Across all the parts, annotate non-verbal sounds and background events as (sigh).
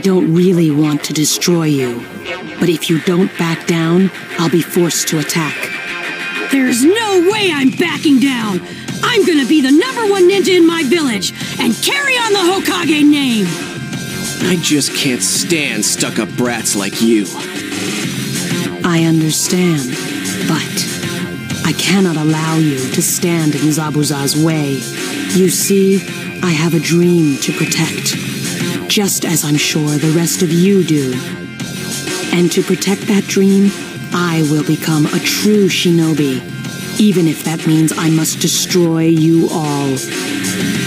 don't really want to destroy you. But if you don't back down, I'll be forced to attack. There's no way I'm backing down! I'm gonna be the number one ninja in my village and carry on the Hokage name! I just can't stand stuck up brats like you. I understand, but I cannot allow you to stand in Zabuza's way. You see, I have a dream to protect, just as I'm sure the rest of you do. And to protect that dream, I will become a true shinobi, even if that means I must destroy you all.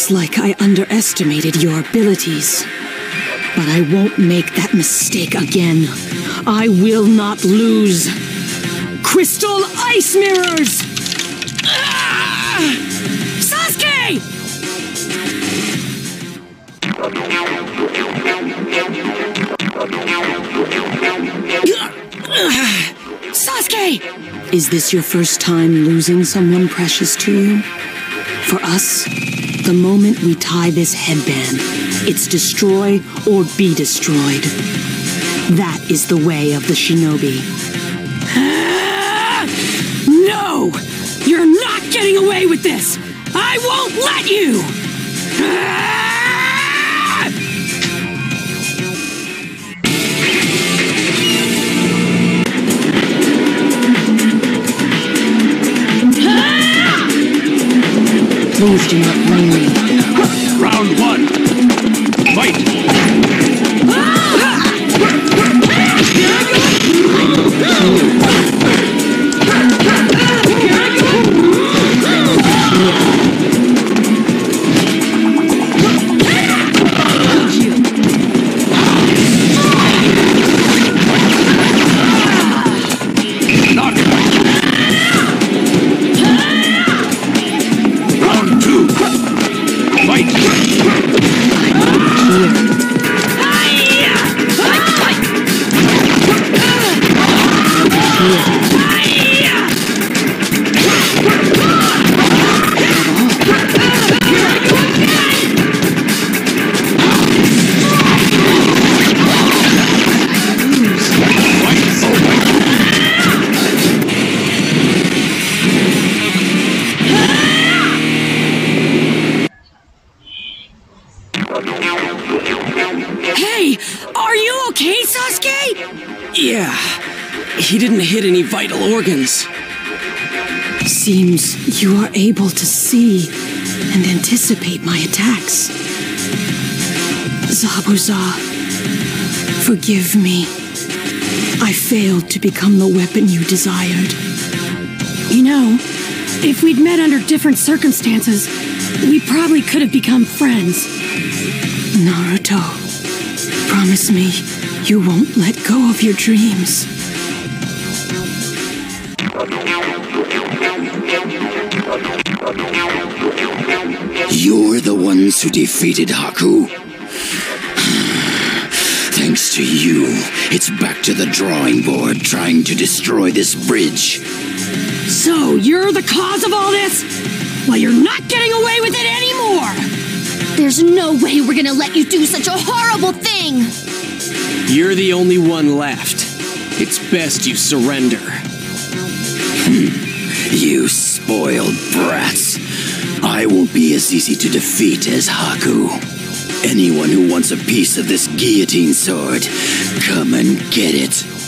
Looks like I underestimated your abilities. But I won't make that mistake again. I will not lose. Crystal Ice Mirrors! Ah! Sasuke! Sasuke! Is this your first time losing someone precious to you? For us, the moment we tie this headband, it's destroy or be destroyed. That is the way of the shinobi. (gasps) No! You're not getting away with this! I won't let you! (gasps) Ah! Please do not blame me. Round one. Fight! Any vital organs. Seems you are able to see and anticipate my attacks. Zabuza, forgive me. I failed to become the weapon you desired. You know, if we'd met under different circumstances, we probably could have become friends. Naruto, promise me you won't let go of your dreams. You're the ones who defeated Haku. Thanks to you, it's back to the drawing board trying to destroy this bridge. So, you're the cause of all this? Well, you're not getting away with it anymore! There's no way we're gonna let you do such a horrible thing! You're the only one left. It's best you surrender. (clears throat) You spoiled brats. I won't be as easy to defeat as Haku. Anyone who wants a piece of this guillotine sword, come and get it.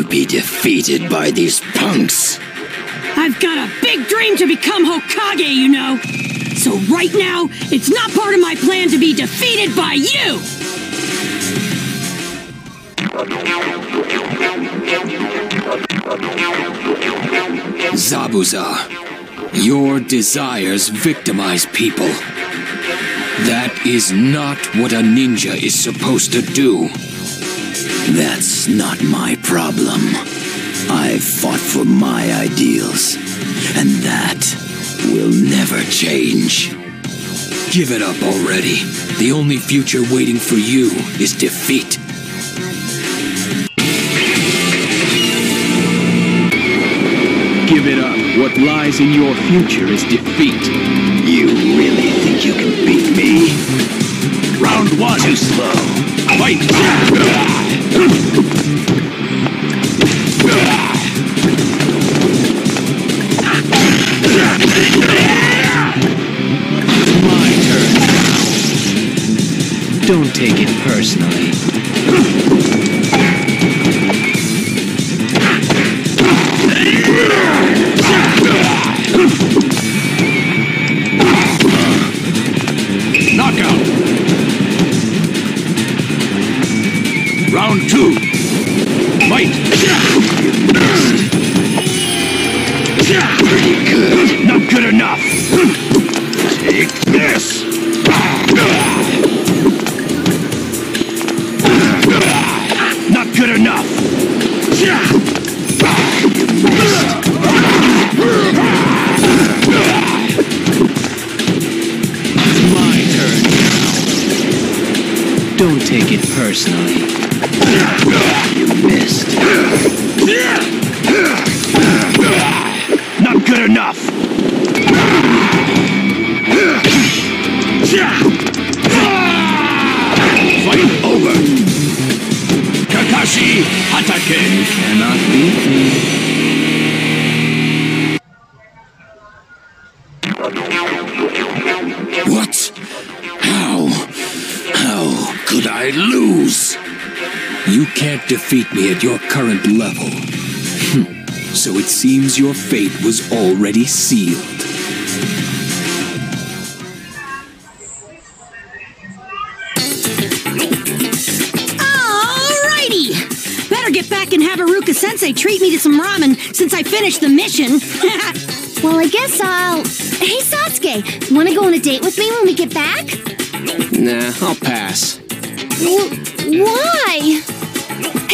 To be defeated by these punks. I've got a big dream to become Hokage, you know! So right now, it's not part of my plan to be defeated by you! Zabuza, your desires victimize people. That is not what a ninja is supposed to do. That's not my problem. I've fought for my ideals, and that will never change. Give it up already. The only future waiting for you is defeat. Give it up. What lies in your future is defeat. You really think you can beat me? Round one. Too slow. Fight. My turn. Don't take it personally. enough. It's my turn now. Don't take it personally. You missed. Not good enough. You can't defeat me at your current level. Hmm. So it seems your fate was already sealed. Alrighty! Better get back and have Iruka Sensei treat me to some ramen since I finished the mission. (laughs) Well, I guess I'll. Hey, Sasuke, wanna go on a date with me when we get back? Nah, I'll pass. W- why?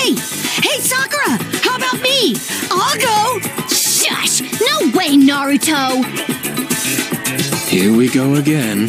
Hey! Hey, Sakura! How about me? I'll go! Shush! No way, Naruto! Here we go again.